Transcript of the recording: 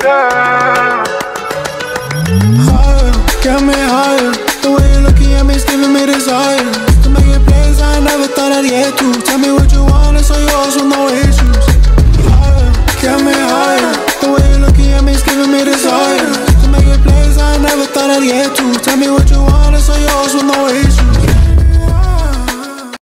Higher, get me higher. The way you're looking at me is giving me desire. To make it plans I never thought I'd get to. Tell me what you want, and so yours with no issues. Higher, get me higher. The way you're looking at me is giving me desire. To make it plans I never thought I'd get to. Tell me what you want, and so yours with no issues.